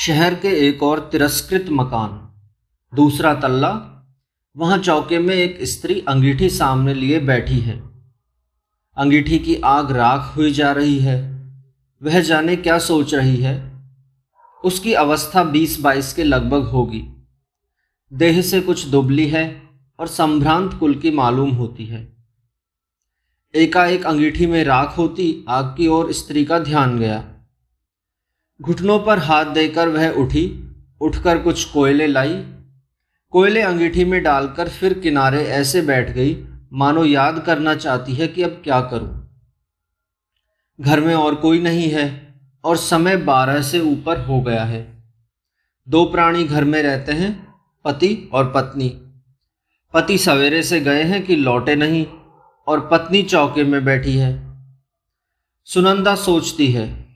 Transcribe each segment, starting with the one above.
शहर के एक और तिरस्कृत मकान। दूसरा तल्ला, वहाँ चौके में एक स्त्री अंगीठी सामने लिए बैठी है। अंगीठी की आग राख हुई जा रही है। वह जाने क्या सोच रही है? उसकी अवस्था बीस बाईस के लगभग होगी। देह से कुछ दुबली है और संभ्रांत कुल की मालूम होती है। एकाएक अंगीठी में राख होती, आग की ओर स्त्री का ध्यान गया। घुटनों पर हाथ देकर वह उठी, उठकर कुछ कोयले लाई। कोयले अंगीठी में डालकर फिर किनारे ऐसे बैठ गई, मानो याद करना चाहती है कि अब क्या करूँ। घर में और कोई नहीं है और समय बारह से ऊपर हो गया है। दो प्राणी घर में रहते हैं, पति और पत्नी। पति सवेरे से गए हैं कि लौटे नहीं और पत्नी चौके में बैठी है। सुनंदा सोचती है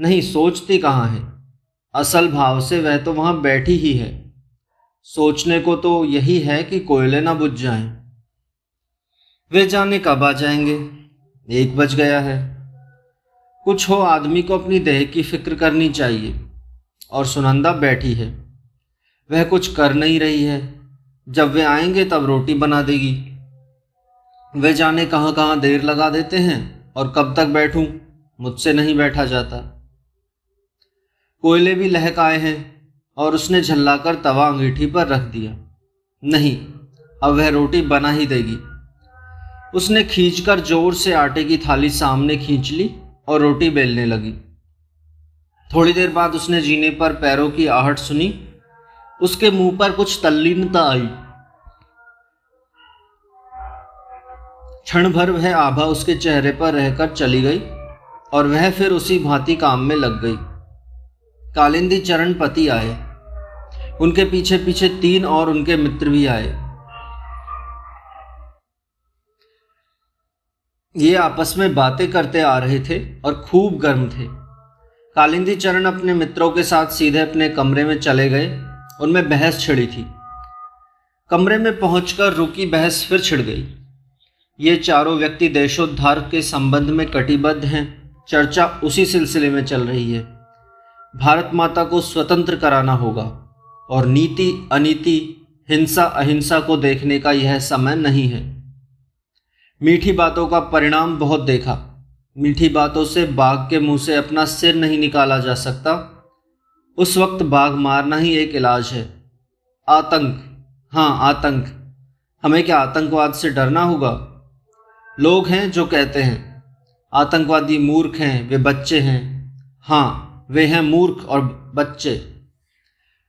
नहीं सोचती कहाँ है? असल भाव से वह तो वहाँ बैठी ही है। सोचने को तो यही है कि कोयले ना बुझ जाएँ। वे जाने कब आ जाएँगे? एक बज गया है। कुछ हो आदमी को अपनी देह की फ़िक्र करनी चाहिए, और सुनंदा बैठी है। वह कुछ कर नहीं रही है। जब वे आएँगे तब रोटी बना देगी। वे जाने कहाँ कहाँ देर लगा देते हैं, और कब तक बैठूं? मुझसे नहीं बैठा जाता। कोयले भी लहक आए हैं और उसने झल्लाकर तवा अंगीठी पर रख दिया। नहीं, अब वह रोटी बना ही देगी। उसने खींचकर ज़ोर से आटे की थाली सामने खींच ली और रोटी बेलने लगी। थोड़ी देर बाद उसने जीने पर पैरों की आहट सुनी। उसके मुँह पर कुछ तल्लीनता आई। क्षण भर वह आभा उसके चेहरे पर रहकर चली गई और वह फिर उसी भांति काम में लग गई। कालिंदी चरण पति आए। उनके पीछे पीछे तीन और उनके मित्र भी आए। ये आपस में बातें करते आ रहे थे और खूब गर्म थे। कालिंदी चरण अपने मित्रों के साथ सीधे अपने कमरे में चले गए। उनमें बहस छिड़ी थी। कमरे में पहुंचकर रुकी बहस फिर छिड़ गई। ये चारों व्यक्ति देशोद्धार के संबंध में कटिबद्ध हैं। चर्चा उसी सिलसिले में चल रही है। भारत माता को स्वतंत्र कराना होगा और नीति, अनीति, हिंसा, अहिंसा को देखने का यह समय नहीं है। मीठी बातों का परिणाम बहुत देखा। मीठी बातों से बाघ के मुँह से अपना सिर नहीं निकाला जा सकता। उस वक्त बाघ मारना ही एक इलाज है। आतंक। हाँ आतंक। हमें क्या आतंकवाद से डरना होगा? लोग हैं जो कहते हैं, आतंकवादी मूर्ख हैं, वे बच्चे हैं। हाँ वे हैं मूर्ख और बच्चे।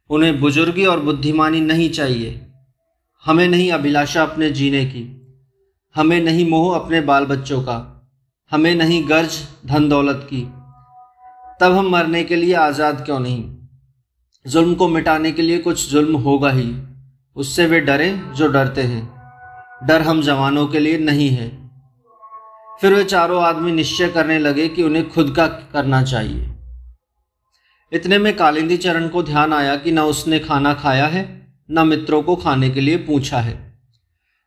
उन्हें बुजुर्गी और बुद्धिमानी नहीं चाहिए। हमें नहीं अभिलाषा अपने जीने की। हमें नहीं मोह अपने बाल बच्चों का। हमें नहीं गर्ज धन दौलत की। तब हम मरने के लिए आज़ाद क्यों नहीं? जुल्म को मिटाने के लिए कुछ जुल्म होगा ही। उससे वे डरें जो डरते हैं। डर हम जवानों के लिए नहीं है। फिर वे चारों आदमी निश्चय करने लगे कि उन्हें खुद का करना चाहिए। इतने में कालिंदी चरण को ध्यान आया कि न उसने खाना खाया है, न मित्रों को खाने के लिए पूछा है।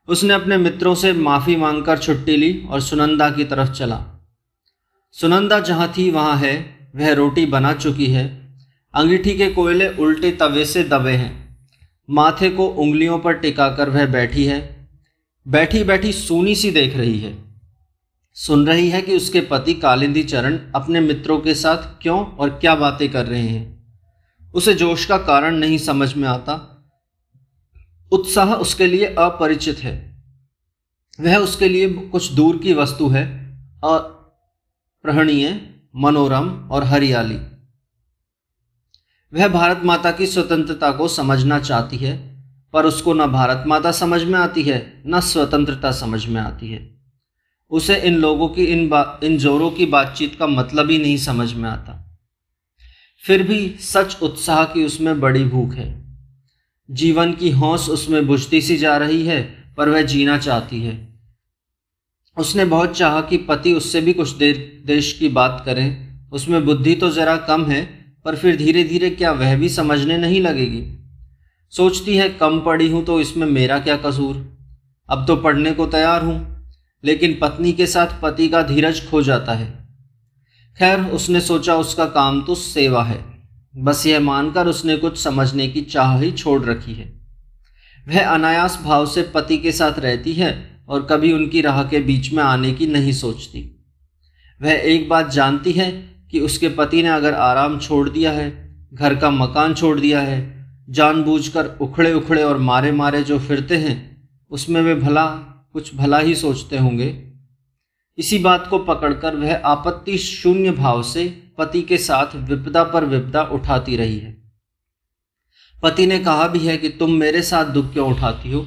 उसने अपने मित्रों से माफ़ी मांगकर छुट्टी ली और सुनंदा की तरफ़ चला। सुनंदा जहाँ थी, वहाँ है, वह रोटी बना चुकी है। अंगीठी के कोयले उल्टे तवे से दबे हैं। माथे को उंगलियों पर टिकाकर वह बैठी है। बैठी बैठी सूनी सी देख रही है। सुन रही है कि उसके पति कालिंदी चरण अपने मित्रों के साथ क्यों और क्या बातें कर रहे हैं? उसे जोश का कारण नहीं समझ में आता। उत्साह उसके लिए अपरिचित है। वह उसके लिए कुछ दूर की वस्तु है। अप्रहणीय मनोरम और हरियाली। वह भारत माता की स्वतंत्रता को समझना चाहती है, पर उसको न भारत माता समझ में आती है, न स्वतंत्रता समझ में आती है। उसे इन लोगों की, इन इन जोरों की बातचीत का मतलब ही नहीं समझ में आता। फिर भी सच उत्साह की उसमें बड़ी भूख है। जीवन की हौस उसमें बुझती सी जा रही है, पर वह जीना चाहती है। उसने बहुत चाहा कि पति उससे भी कुछ देर, देश की बात करें। उसमें बुद्धि तो ज़रा कम है, पर फिर धीरे धीरे क्या वह भी समझने नहीं लगेगी? सोचती है, कम पढ़ी हूँ तो इसमें मेरा क्या कसूर? अब तो पढ़ने को तैयार हूँ। लेकिन पत्नी के साथ पति का धीरज खो जाता है। खैर, उसने सोचा उसका काम तो सेवा है। बस यह मानकर उसने कुछ समझने की चाह ही छोड़ रखी है। वह अनायास भाव से पति के साथ रहती है और कभी उनकी राह के बीच में आने की नहीं सोचती। वह एक बात जानती है कि उसके पति ने अगर आराम छोड़ दिया है, घर का मकान छोड़ दिया है, जानबूझकर उखड़े उखड़े और मारे मारे जो फिरते हैं, उसमें वे भला कुछ भला ही सोचते होंगे। इसी बात को पकड़कर वह आपत्ति शून्य भाव से पति के साथ विपदा पर विपदा उठाती रही है। पति ने कहा भी है कि तुम मेरे साथ दुख क्यों उठाती हो?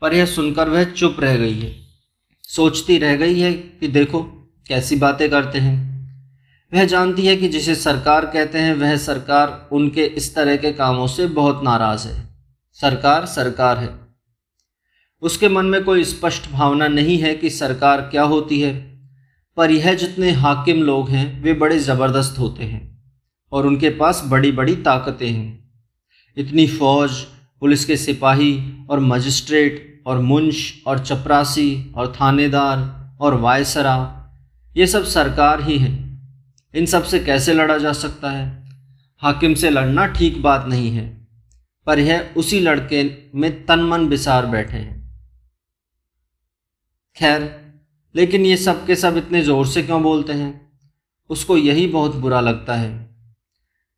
पर यह सुनकर वह चुप रह गई है। सोचती रह गई है कि देखो, कैसी बातें करते हैं। वह जानती है कि जिसे सरकार कहते हैं, वह सरकार उनके इस तरह के कामों से बहुत नाराज़ है। सरकार सरकार है। उसके मन में कोई स्पष्ट भावना नहीं है कि सरकार क्या होती है, पर यह जितने हाकिम लोग हैं, वे बड़े ज़बरदस्त होते हैं और उनके पास बड़ी बड़ी ताकतें हैं। इतनी फौज, पुलिस के सिपाही और मजिस्ट्रेट और मुंश और चपरासी और थानेदार और वायसरा, ये सब सरकार ही है। इन सबसे कैसे लड़ा जा सकता है? हाकिम से लड़ना ठीक बात नहीं है, पर यह उसी लड़के में तन मन बिसार बैठे हैं। खैर, लेकिन ये सब के सब इतने ज़ोर से क्यों बोलते हैं? उसको यही बहुत बुरा लगता है।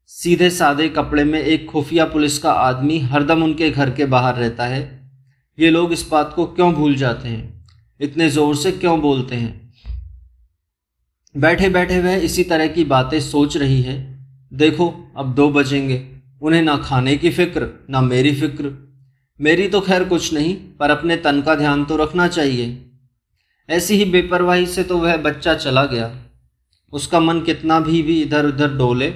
सीधे सादे कपड़े में एक खुफिया पुलिस का आदमी हरदम उनके घर के बाहर रहता है। ये लोग इस बात को क्यों भूल जाते हैं? इतने ज़ोर से क्यों बोलते हैं? बैठे बैठे वह इसी तरह की बातें सोच रही है। देखो, अब दो बजेंगे। उन्हें ना खाने की फ़िक्र, ना मेरी फ़िक्र। मेरी तो खैर कुछ नहीं, पर अपने तन का ध्यान तो रखना चाहिए। ऐसी ही बेपरवाही से तो वह बच्चा चला गया। उसका मन कितना भी भी इधर उधर डोले,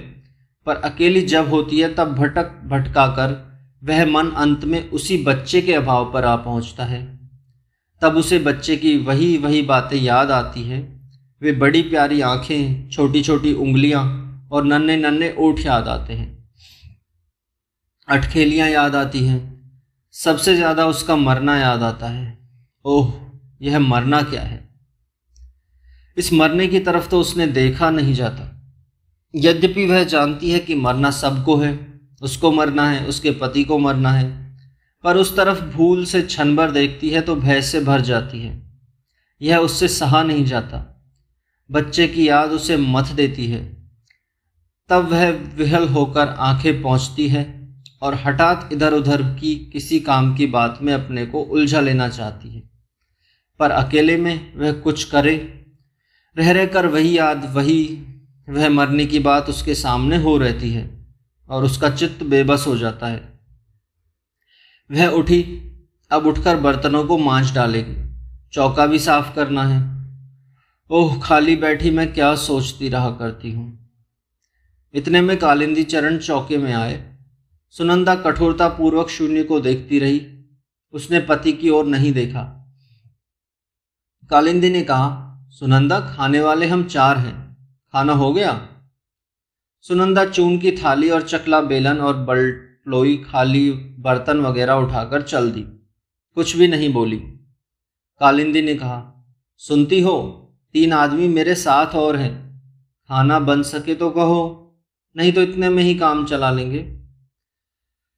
पर अकेली जब होती है तब भटक भटका कर वह मन अंत में उसी बच्चे के अभाव पर आ पहुँचता है। तब उसे बच्चे की वही वही बातें याद आती है। वे बड़ी प्यारी आँखें छोटी छोटी उंगलियाँ और नन्हे नन्हे ओठ याद आते हैं। अटखेलियाँ याद आती हैं। सबसे ज़्यादा उसका मरना याद आता है। ओह यह मरना क्या है? इस मरने की तरफ़ तो उसने देखा नहीं जाता। यद्यपि वह जानती है कि मरना सबको है, उसको मरना है, उसके पति को मरना है, पर उस तरफ़ भूल से भर देखती है तो भय से भर जाती है। यह उससे सहा नहीं जाता। बच्चे की याद उसे मथ देती है। तब वह विहल होकर आँखें पहुँचती है और हठात इधर उधर की किसी काम की बात में अपने को उलझा लेना चाहती है। पर अकेले में वह कुछ करे। रह रहकर वही याद, वही वह मरने की बात उसके सामने हो रहती है और उसका चित्त बेबस हो जाता है। वह उठी, अब उठकर बर्तनों को मांझ डालेगी। चौका भी साफ़ करना है। ओह, खाली बैठी मैं क्या सोचती रहा करती हूँ। इतने में कालिंदी चरण चौके में आए। सुनंदा कठोरता पूर्वक शून्य को देखती रही। उसने पति की ओर नहीं देखा। कालिंदी ने कहा, सुनंदा, खाने वाले हम चार हैं। खाना हो गया? सुनंदा चून की थाली और चकला बेलन और बल्टलोई खाली बर्तन वगैरह उठाकर चल दी। कुछ भी नहीं बोली। कालिंदी ने कहा, सुनती हो, तीन आदमी मेरे साथ और हैं। खाना बन सके तो कहो, नहीं तो इतने में ही काम चला लेंगे।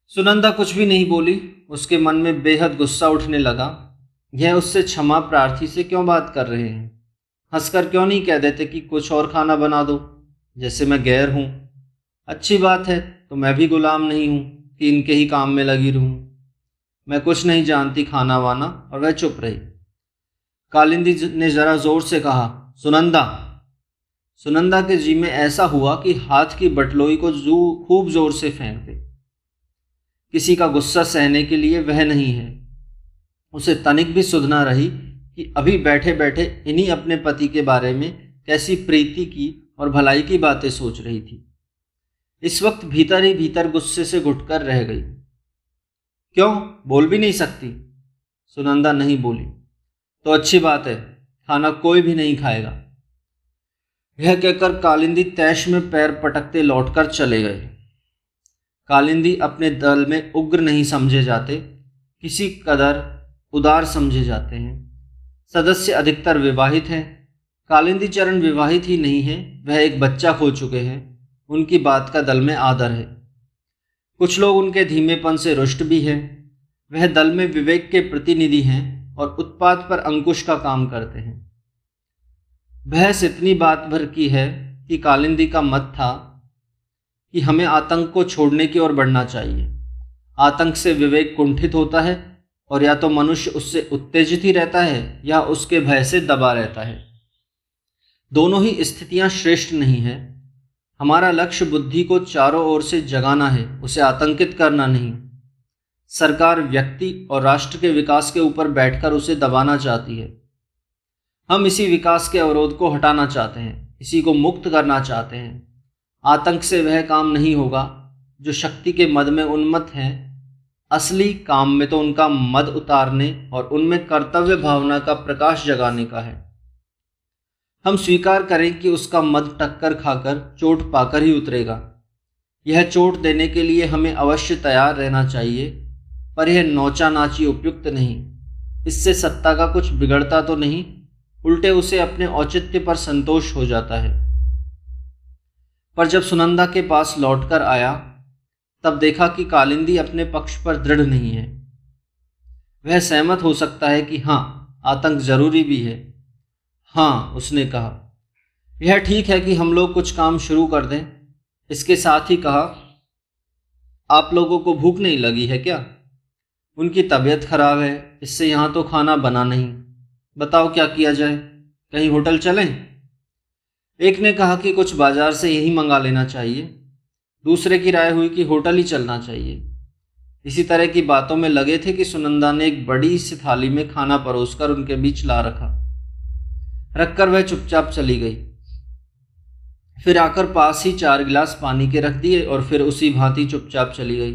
सुनंदा कुछ भी नहीं बोली। उसके मन में बेहद गुस्सा उठने लगा। यह उससे क्षमा प्रार्थी से क्यों बात कर रहे हैं? हंसकर क्यों नहीं कह देते कि कुछ और खाना बना दो? जैसे मैं गैर हूँ। अच्छी बात है तो मैं भी गुलाम नहीं हूँ कि इनके ही काम में लगी रहूँ। मैं कुछ नहीं जानती खाना वाना, और वह चुप रही। कालिंदी ने जरा ज़ोर से कहा, सुनंदा सुनंदा के जी में ऐसा हुआ कि हाथ की बटलोई को जू, खूब ज़ोर से फेंक दे। किसी का गुस्सा सहने के लिए वह नहीं है। उसे तनिक भी सुध ना रही कि अभी बैठे बैठे इन्हीं अपने पति के बारे में कैसी प्रीति की और भलाई की बातें सोच रही थी। इस वक्त भीतर ही भीतर गुस्से से घुटकर रह गई। क्यों? बोल भी नहीं सकती? सुनंदा नहीं बोली। तो अच्छी बात है, खाना कोई भी नहीं खाएगा। यह कहकर कालिंदी तैश में पैर पटकते लौटकर चले गए। कालिंदी अपने दल में उग्र नहीं समझे जाते, किसी कदर उदार समझे जाते हैं। सदस्य अधिकतर विवाहित हैं। कालिंदी चरण विवाहित ही नहीं है, वह एक बच्चा खो चुके हैं। उनकी बात का दल में आदर है। कुछ लोग उनके धीमेपन से रुष्ट भी हैं। वह दल में विवेक के प्रतिनिधि हैं और उत्पाद पर अंकुश का काम करते हैं। बहस इतनी बात भर की है कि कालिंदी का मत था कि हमें आतंक को छोड़ने की ओर बढ़ना चाहिए। आतंक से विवेक कुंठित होता है और या तो मनुष्य उससे उत्तेजित ही रहता है या उसके भय से दबा रहता है। दोनों ही स्थितियाँ श्रेष्ठ नहीं है। हमारा लक्ष्य बुद्धि को चारों ओर से जगाना है, उसे आतंकित करना नहीं। सरकार व्यक्ति और राष्ट्र के विकास के ऊपर बैठकर उसे दबाना चाहती है। हम इसी विकास के अवरोध को हटाना चाहते हैं, इसी को मुक्त करना चाहते हैं। आतंक से वह काम नहीं होगा, जो शक्ति के मद में उन्मत्त हैं असली काम में तो उनका मद उतारने और उनमें कर्तव्य भावना का प्रकाश जगाने का है। हम स्वीकार करें कि उसका मद टक्कर खाकर चोट पाकर ही उतरेगा। यह चोट देने के लिए हमें अवश्य तैयार रहना चाहिए, पर यह नौचा नाची उपयुक्त नहीं। इससे सत्ता का कुछ बिगड़ता तो नहीं, उल्टे उसे अपने औचित्य पर संतोष हो जाता है। पर जब सुनंदा के पास लौटकर आया तब देखा कि कालिंदी अपने पक्ष पर दृढ़ नहीं है। वह सहमत हो सकता है कि हाँ आतंक ज़रूरी भी है। हाँ उसने कहा, यह ठीक है कि हम लोग कुछ काम शुरू कर दें। इसके साथ ही कहा, आप लोगों को भूख नहीं लगी है क्या? उनकी तबीयत खराब है, इससे यहाँ तो खाना बना नहीं। बताओ क्या किया जाए? कहीं होटल चलें? एक ने कहा कि कुछ बाज़ार से यही मंगा लेना चाहिए। दूसरे की राय हुई कि होटल ही चलना चाहिए। इसी तरह की बातों में लगे थे कि सुनंदा ने एक बड़ी सी थाली में खाना परोसकर उनके बीच ला रखा। रखकर वह चुपचाप चली गई। फिर आकर पास ही चार गिलास पानी के रख दिए और फिर उसी भांति चुपचाप चली गई।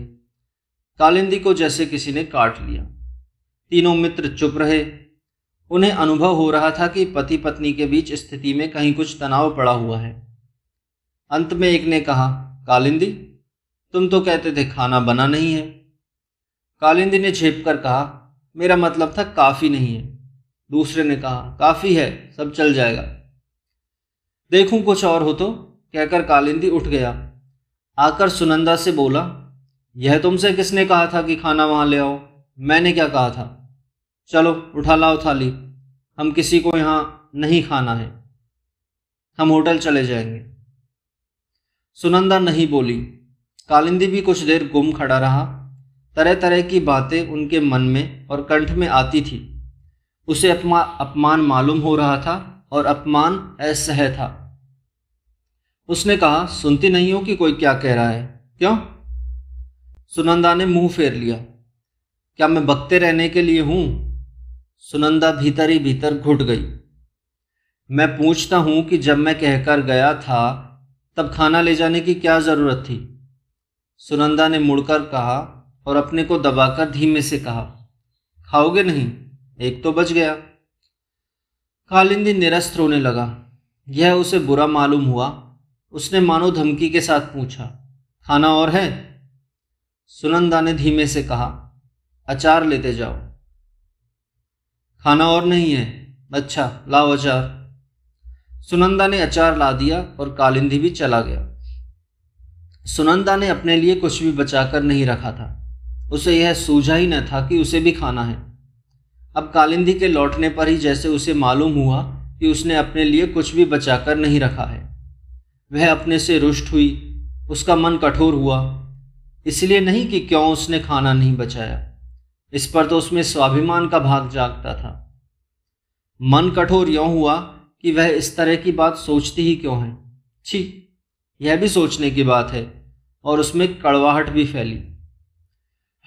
कालिंदी को जैसे किसी ने काट लिया। तीनों मित्र चुप रहे। उन्हें अनुभव हो रहा था कि पति पत्नी के बीच स्थिति में कहीं कुछ तनाव पड़ा हुआ है। अंत में एक ने कहा कालिंदी, तुम तो कहते थे खाना बना नहीं है। कालिंदी ने छेप कर कहा, मेरा मतलब था काफ़ी नहीं है। दूसरे ने कहा, काफ़ी है, सब चल जाएगा। देखूँ कुछ और हो तो कहकर कालिंदी उठ गया। आकर सुनंदा से बोला, यह तुमसे किसने कहा था कि खाना वहाँ ले आओ? मैंने क्या कहा था? चलो, उठा लाओ थाली। हम किसी को यहाँ नहीं खाना है। हम होटल चले जाएँगे। सुनंदा नहीं बोली। कालिंदी भी कुछ देर गुम खड़ा रहा। तरह तरह की बातें उनके मन में और कंठ में आती थी। उसे अपमा, अपमान मालूम हो रहा था और अपमान असह था। उसने कहा, सुनती नहीं हो कि कोई क्या कह रहा है? क्यों? सुनंदा ने मुँह फेर लिया। क्या मैं बकते रहने के लिए हूँ? सुनंदा भीतर ही भीतर घुट गई। मैं पूछता हूँ कि जब मैं कहकर गया था तब खाना ले जाने की क्या ज़रूरत थी? सुनंदा ने मुड़कर कहा और अपने को दबाकर धीमे से कहा, खाओगे नहीं? एक तो बच गया. कालिंदी निरस्त रोने लगा। यह उसे बुरा मालूम हुआ। उसने मानो धमकी के साथ पूछा, खाना और है? सुनंदा ने धीमे से कहा, अचार लेते जाओ। खाना और नहीं है। अच्छा लाओ अचार। सुनंदा ने अचार ला दिया और कालिंदी भी चला गया। सुनंदा ने अपने लिए कुछ भी बचाकर नहीं रखा था। उसे यह सूझा ही न था कि उसे भी खाना है। अब कालिंदी के लौटने पर ही जैसे उसे मालूम हुआ कि उसने अपने लिए कुछ भी बचाकर नहीं रखा है। वह अपने से रुष्ट हुई, उसका मन कठोर हुआ। इसलिए नहीं कि क्यों उसने खाना नहीं बचाया। इस पर तो उसमें स्वाभिमान का भाग जागता था। मन कठोर यों हुआ कि वह इस तरह की बात सोचती ही क्यों है? छी, यह भी सोचने की बात है, और उसमें कड़वाहट भी फैली।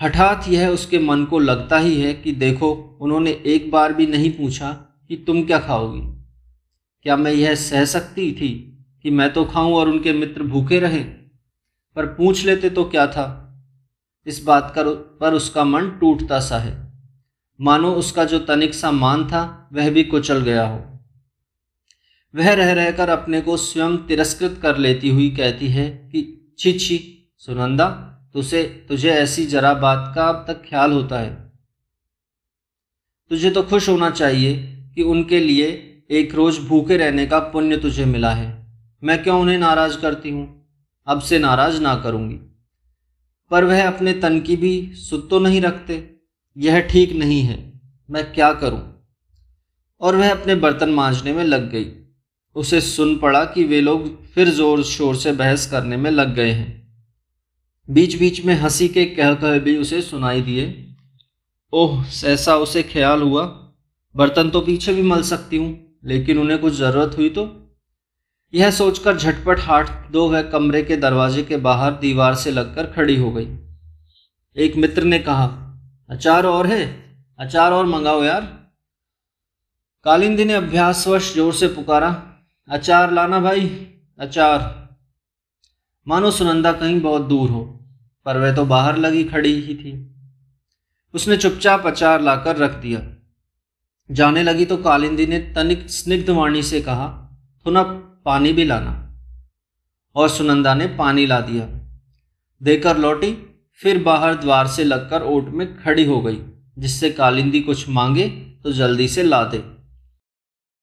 हठात यह उसके मन को लगता ही है कि देखो, उन्होंने एक बार भी नहीं पूछा कि तुम क्या खाओगी। क्या मैं यह सह सकती थी कि मैं तो खाऊं और उनके मित्र भूखे रहें? पर पूछ लेते तो क्या था? इस बात कर, पर उसका मन टूटता सा है। मानो उसका जो तनिक सा मान था, वह भी कुचल गया हो। वह रह रहकर अपने को स्वयं तिरस्कृत कर लेती हुई कहती है कि, छी छी, सुनंदा तुझे तुझे ऐसी जरा बात का अब तक ख्याल होता है। तुझे तो खुश होना चाहिए कि उनके लिए एक रोज भूखे रहने का पुण्य तुझे मिला है। मैं क्यों उन्हें नाराज़ करती हूँ? अब से नाराज़ ना करूँगी। पर वह अपने तन की भी सुत तो नहीं रखते। यह ठीक नहीं है। मैं क्या करूँ? और वह अपने बर्तन मांजने में लग गई। उसे सुन पड़ा कि वे लोग फिर ज़ोर शोर से बहस करने में लग गए हैं। बीच बीच में हँसी के कह कह भी उसे सुनाई दिए। ओह, सहसा उसे ख्याल हुआ। बर्तन तो पीछे भी मल सकती हूँ, लेकिन उन्हें कुछ ज़रूरत हुई तो? यह सोचकर झटपट हाथ दो वह कमरे के दरवाजे के बाहर दीवार से लगकर खड़ी हो गई। एक मित्र ने कहा, अचार और है? अचार और मंगाओ यार। कालिंदी ने अभ्यासवश ज़ोर से पुकारा अचार लाना भाई, अचार। मानो सुनंदा कहीं बहुत दूर हो, पर वह तो बाहर लगी खड़ी ही थी। उसने चुपचाप अचार लाकर रख दिया। जाने लगी तो कालिंदी ने तनिक स्निग्ध वाणी से कहा थोड़ा पानी भी लाना। और सुनंदा ने पानी ला दिया। देकर लौटी, फिर बाहर द्वार से लगकर ओट में खड़ी हो गई, जिससे कालिंदी कुछ मांगे तो जल्दी से ला दे।